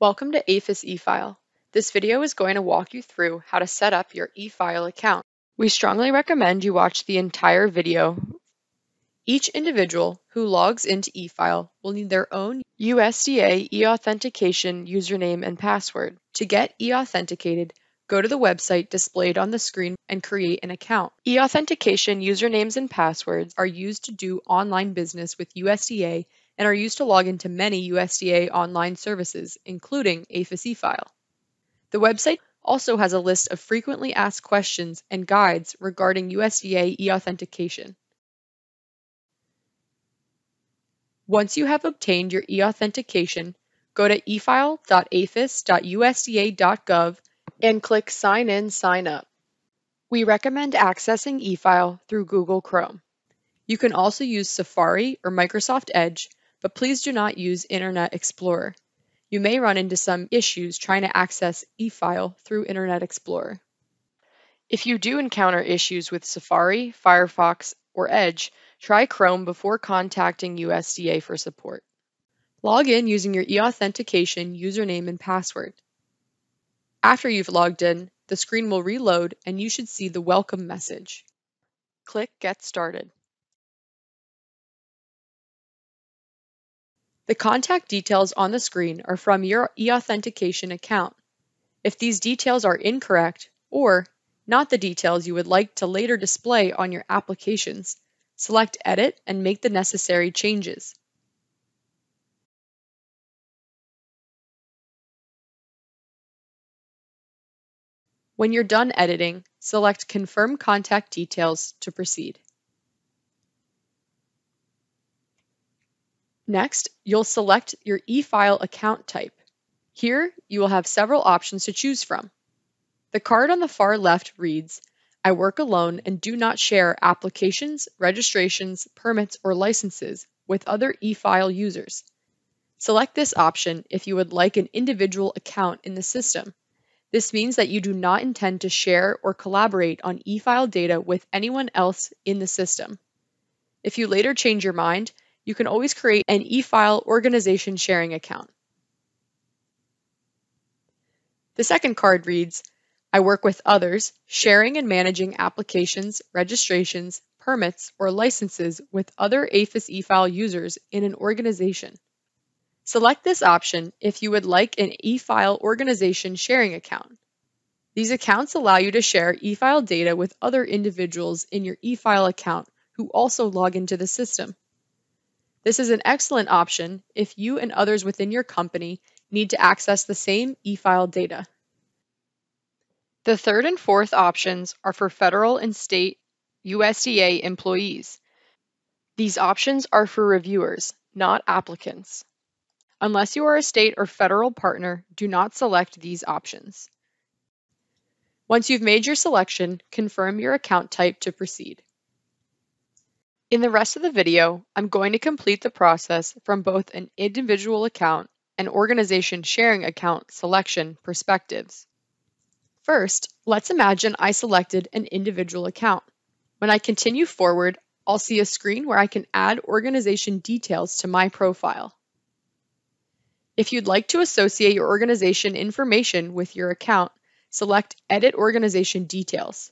Welcome to APHIS eFile. This video is going to walk you through how to set up your eFile account. We strongly recommend you watch the entire video. Each individual who logs into eFile will need their own USDA e-authentication username and password. To get e-authenticated, go to the website displayed on the screen and create an account. E-authentication usernames and passwords are used to do online business with USDA and are used to log into many USDA online services, including APHIS eFile. The website also has a list of frequently asked questions and guides regarding USDA e-authentication. Once you have obtained your e-authentication, go to efile.aphis.usda.gov and click Sign in, Sign up. We recommend accessing eFile through Google Chrome. You can also use Safari or Microsoft Edge but please do not use Internet Explorer. You may run into some issues trying to access eFile through Internet Explorer. If you do encounter issues with Safari, Firefox, or Edge, try Chrome before contacting USDA for support. Log in using your e-authentication username and password. After you've logged in, the screen will reload and you should see the welcome message. Click Get Started. The contact details on the screen are from your e-authentication account. If these details are incorrect or not the details you would like to later display on your applications, select Edit and make the necessary changes. When you're done editing, select Confirm Contact Details to proceed. Next, you'll select your eFile account type. Here, you will have several options to choose from. The card on the far left reads, I work alone and do not share applications, registrations, permits, or licenses with other eFile users. Select this option if you would like an individual account in the system. This means that you do not intend to share or collaborate on eFile data with anyone else in the system. If you later change your mind, you can always create an eFile organization sharing account. The second card reads, I work with others, sharing and managing applications, registrations, permits, or licenses with other APHIS eFile users in an organization. Select this option if you would like an eFile organization sharing account. These accounts allow you to share eFile data with other individuals in your eFile account who also log into the system. This is an excellent option if you and others within your company need to access the same eFile data. The third and fourth options are for federal and state USDA employees. These options are for reviewers, not applicants. Unless you are a state or federal partner, do not select these options. Once you've made your selection, confirm your account type to proceed. In the rest of the video, I'm going to complete the process from both an individual account and organization sharing account selection perspectives. First, let's imagine I selected an individual account. When I continue forward, I'll see a screen where I can add organization details to my profile. If you'd like to associate your organization information with your account, select Edit Organization Details.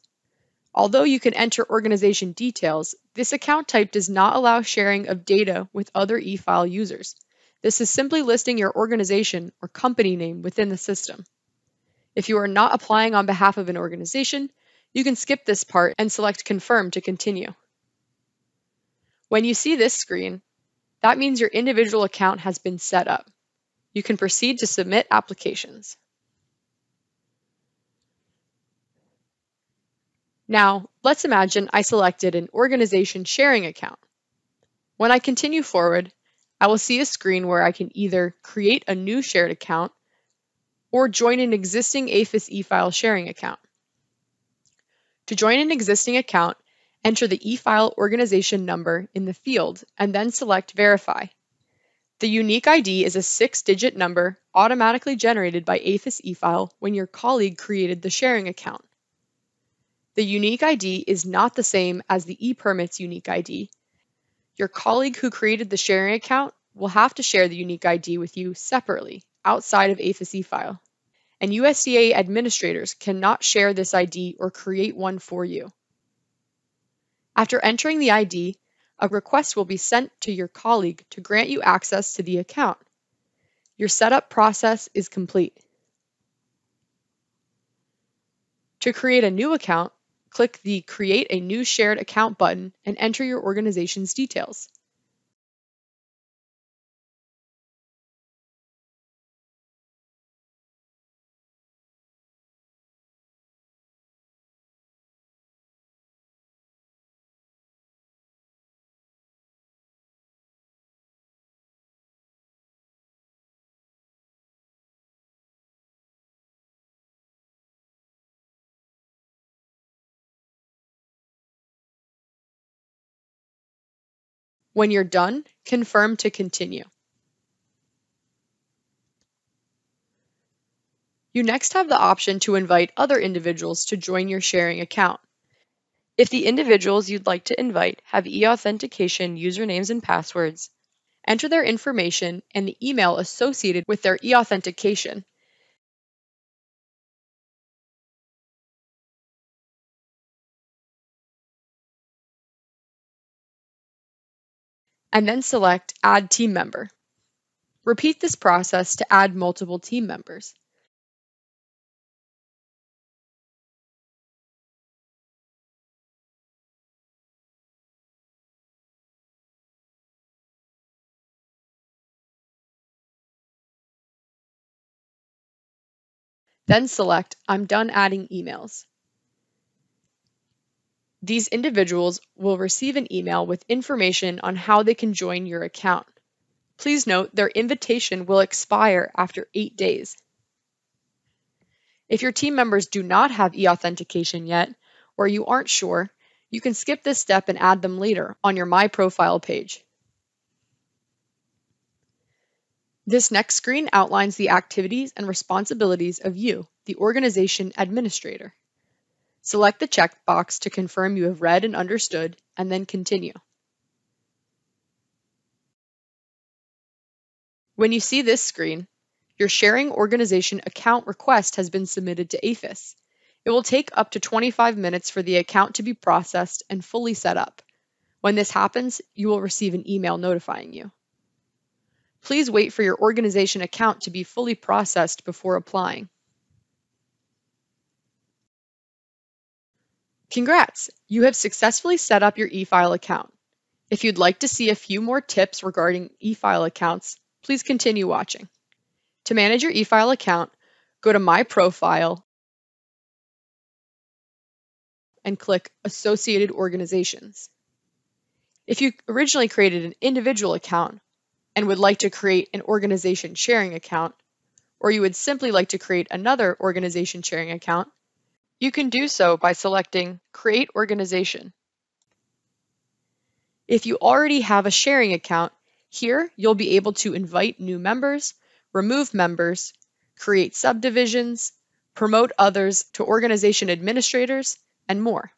Although you can enter organization details, this account type does not allow sharing of data with other eFile users. This is simply listing your organization or company name within the system. If you are not applying on behalf of an organization, you can skip this part and select Confirm to continue. When you see this screen, that means your individual account has been set up. You can proceed to submit applications. Now, let's imagine I selected an organization sharing account. When I continue forward, I will see a screen where I can either create a new shared account or join an existing APHIS eFile sharing account. To join an existing account, enter the eFile organization number in the field and then select Verify. The unique ID is a six-digit number automatically generated by APHIS eFile when your colleague created the sharing account. The unique ID is not the same as the ePermits unique ID. Your colleague who created the sharing account will have to share the unique ID with you separately outside of APHIS eFile, and USDA administrators cannot share this ID or create one for you. After entering the ID, a request will be sent to your colleague to grant you access to the account. Your setup process is complete. To create a new account, click the Create a New Shared Account button and enter your organization's details. When you're done, confirm to continue. You next have the option to invite other individuals to join your sharing account. If the individuals you'd like to invite have e-authentication usernames and passwords, enter their information and the email associated with their e-authentication and then select Add Team Member. Repeat this process to add multiple team members. Then select I'm done adding emails. These individuals will receive an email with information on how they can join your account. Please note their invitation will expire after eight days. If your team members do not have e-authentication yet, or you aren't sure, you can skip this step and add them later on your My Profile page. This next screen outlines the activities and responsibilities of you, the organization administrator. Select the checkbox to confirm you have read and understood, and then continue. When you see this screen, your sharing organization account request has been submitted to APHIS. It will take up to 25 minutes for the account to be processed and fully set up. When this happens, you will receive an email notifying you. Please wait for your organization account to be fully processed before applying. Congrats! You have successfully set up your eFile account. If you'd like to see a few more tips regarding eFile accounts, please continue watching. To manage your eFile account, go to My Profile and click Associated Organizations. If you originally created an individual account and would like to create an organization sharing account, or you would simply like to create another organization sharing account, you can do so by selecting Create Organization. If you already have a sharing account, here you'll be able to invite new members, remove members, create subdivisions, promote others to organization administrators, and more.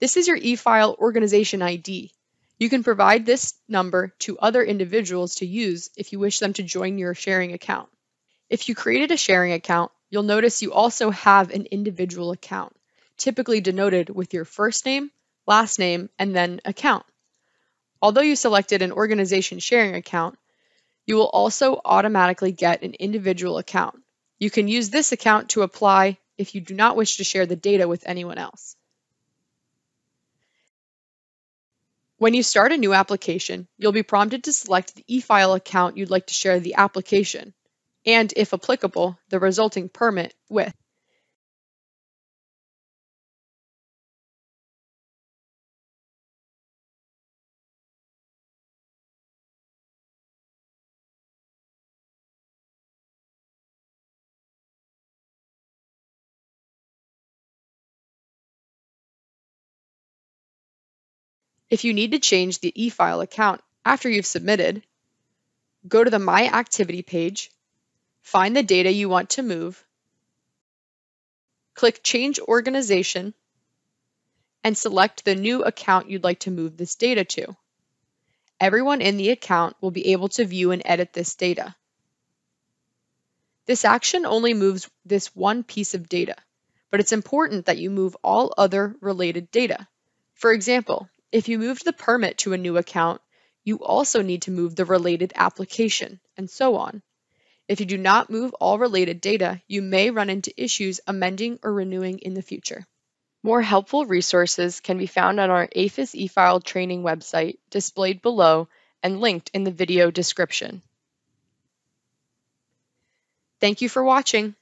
This is your eFile organization ID. You can provide this number to other individuals to use if you wish them to join your sharing account. If you created a sharing account, you'll notice you also have an individual account, typically denoted with your first name, last name, and then account. Although you selected an organization sharing account, you will also automatically get an individual account. You can use this account to apply if you do not wish to share the data with anyone else. When you start a new application, you'll be prompted to select the eFile account you'd like to share the application, and if applicable, the resulting permit with. If you need to change the eFile account after you've submitted, go to the My Activity page, find the data you want to move, Click Change Organization and select the new account you'd like to move this data to. Everyone in the account will be able to view and edit this data. This action only moves this one piece of data, but it's important that you move all other related data. For example, if you moved the permit to a new account, you also need to move the related application, and so on. If you do not move all related data, you may run into issues amending or renewing in the future. More helpful resources can be found on our APHIS eFile training website displayed below and linked in the video description. Thank you for watching.